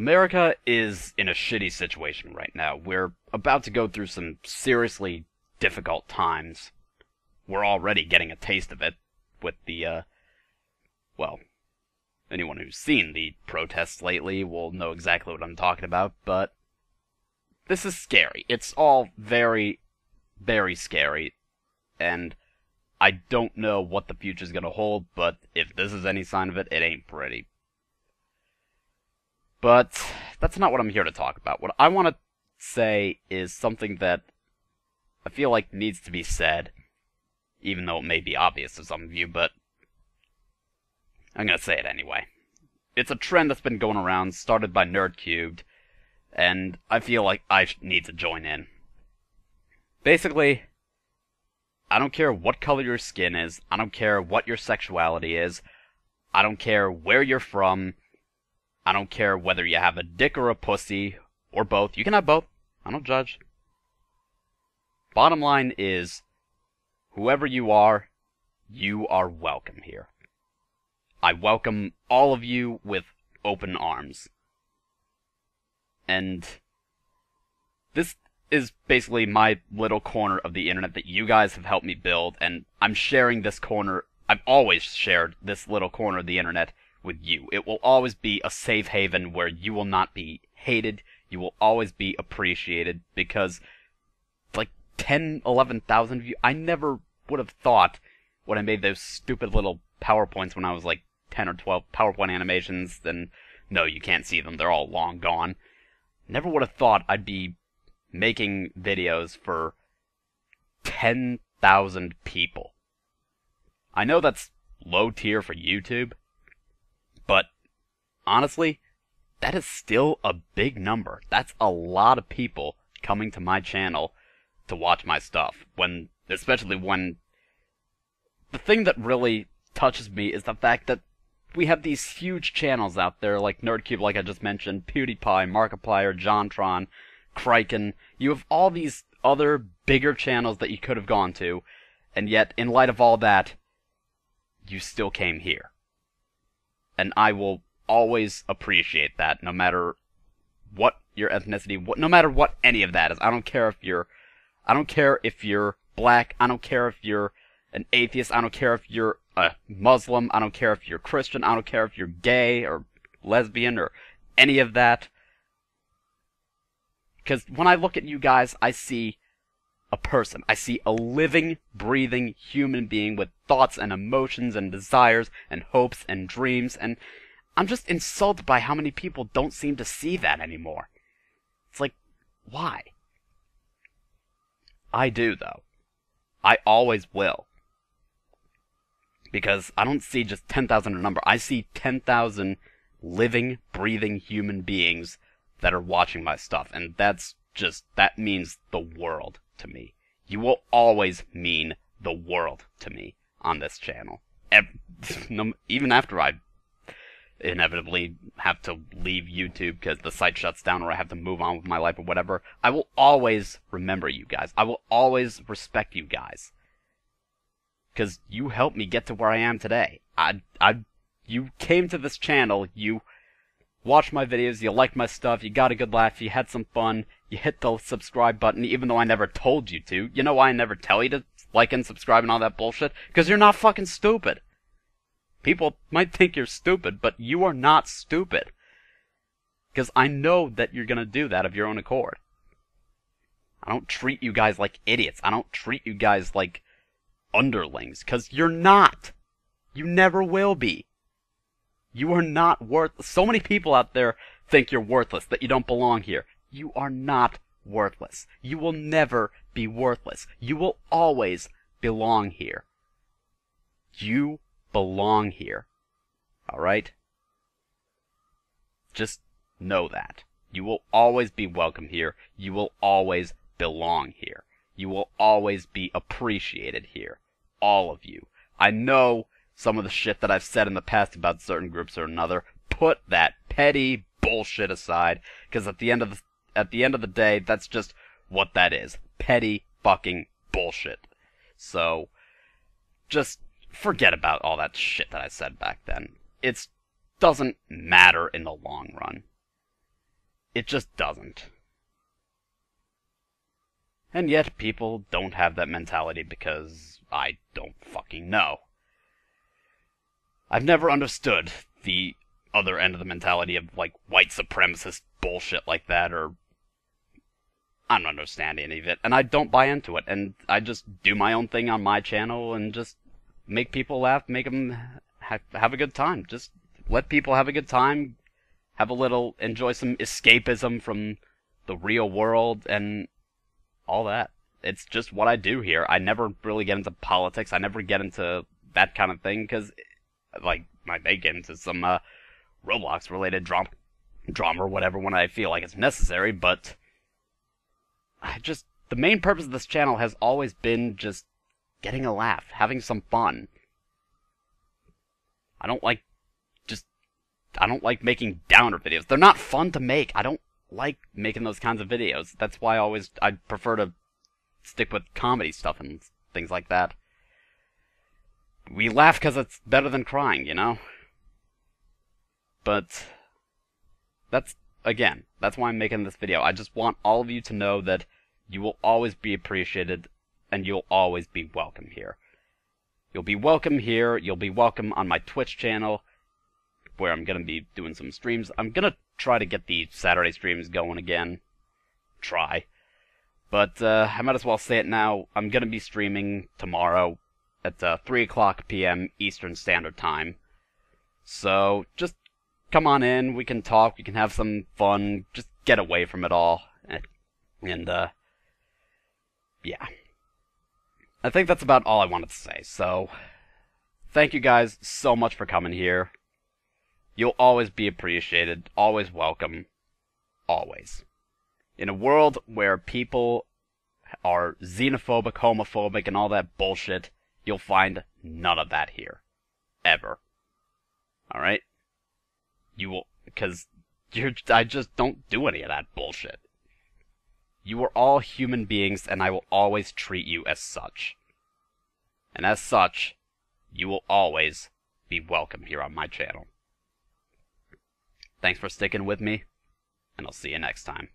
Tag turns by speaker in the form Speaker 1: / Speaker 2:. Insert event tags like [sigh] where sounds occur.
Speaker 1: America is in a shitty situation right now. We're about to go through some seriously difficult times. We're already getting a taste of it with the, uh, well, anyone who's seen the protests lately will know exactly what I'm talking about, but this is scary. It's all very, very scary, and I don't know what the future's gonna hold, but if this is any sign of it, it ain't pretty. But that's not what I'm here to talk about. What I want to say is something that I feel like needs to be said, even though it may be obvious to some of you, but I'm gonna say it anyway. It's a trend that's been going around, started by Nerdcubed, and I feel like I need to join in. Basically, I don't care what color your skin is, I don't care what your sexuality is, I don't care where you're from, I don't care whether you have a dick or a pussy, or both. You can have both. I don't judge. Bottom line is, whoever you are, you are welcome here. I welcome all of you with open arms. And this is basically my little corner of the internet that you guys have helped me build, and I'm sharing this corner. I've always shared this little corner of the internet with you. It will always be a safe haven where you will not be hated. You will always be appreciated because like 10, 11,000 of you, I never would have thought when I made those stupid little PowerPoints when I was like 10 or 12 PowerPoint animations, then no, you can't see them. They're all long gone. Never would have thought I'd be making videos for 10,000 people. I know that's low tier for YouTube, but honestly, that is still a big number. That's a lot of people coming to my channel to watch my stuff. When, especially when the thing that really touches me is the fact that we have these huge channels out there like Nerdcube, like I just mentioned, PewDiePie, Markiplier, JonTron, Kryken. You have all these other bigger channels that you could have gone to, and yet, in light of all that, you still came here and I will always appreciate that, no matter what your ethnicity, what, no matter what any of that is. I don't care if you're, I don't care if you're black. I don't care if you're an atheist. I don't care if you're a Muslim. I don't care if you're Christian. I don't care if you're gay or lesbian or any of that. Because when I look at you guys, I see a person. I see a living, breathing human being with thoughts and emotions and desires and hopes and dreams, and I'm just insulted by how many people don't seem to see that anymore. It's like, why? I do, though. I always will. Because I don't see just 10,000 a number. I see 10,000 living, breathing human beings that are watching my stuff. And that's just, that means the world to me. You will always mean the world to me on this channel. [laughs] Even after I inevitably have to leave YouTube because the site shuts down or I have to move on with my life or whatever, I will always remember you guys. I will always respect you guys. Because you helped me get to where I am today. I, I, you came to this channel, you watched my videos, you liked my stuff, you got a good laugh, you had some fun, you hit the subscribe button even though I never told you to. You know why I never tell you to like and subscribe and all that bullshit? Because you're not fucking stupid. People might think you're stupid, but you are not stupid. Because I know that you're gonna do that of your own accord. I don't treat you guys like idiots. I don't treat you guys like underlings, because you're not. You never will be. You are not worth. So many people out there think you're worthless, that you don't belong here. You are not worthless. You will never be worthless. You will always belong here. You belong here. Alright? Just know that. You will always be welcome here. You will always belong here. You will always be appreciated here. All of you. I know some of the shit that I've said in the past about certain groups or another. Put that petty bullshit aside, because at the end of the at the end of the day, that's just what that is. Petty fucking bullshit. So, just forget about all that shit that I said back then. It doesn't matter in the long run. it just doesn't. And yet, people don't have that mentality because I don't fucking know. I've never understood the other end of the mentality of like white supremacist bullshit like that, or I don't understand any of it, and I don't buy into it, and I just do my own thing on my channel and just make people laugh, make them have, have a good time. Just let people have a good time, have a little, enjoy some escapism from the real world, and all that. It's just what I do here. I never really get into politics. I never get into that kind of thing because, like, I may get into some uh, Roblox related drama, drama or whatever when I feel like it's necessary. But I just the main purpose of this channel has always been just getting a laugh, having some fun. I don't like just I don't like making downer videos. They're not fun to make. I don't like making those kinds of videos. That's why I always I prefer to stick with comedy stuff and things like that. We laugh because it's better than crying, you know. But that's again, that's why I'm making this video. I just want all of you to know that you will always be appreciated and you'll always be welcome here. You'll be welcome here. You'll be welcome on my Twitch channel where I'm to be doing some streams. I'm to try to get the Saturday streams going again. Try. But uh, I might as well say it now. I'm to be streaming tomorrow at uh, 3 o'clock p.m. Eastern Standard Time. So just come on in. We can talk. We can have some fun. Just get away from it all. And, uh, yeah. I think that's about all I wanted to say. So, thank you guys so much for coming here. You'll always be appreciated, always welcome, always. In a world where people are xenophobic, homophobic, and all that bullshit, you'll find none of that here. Ever. Alright? You will, because you're, I just don't do any of that bullshit. You are all human beings, and I will always treat you as such. And as such, you will always be welcome here on my channel. Thanks for sticking with me, and I'll see you next time.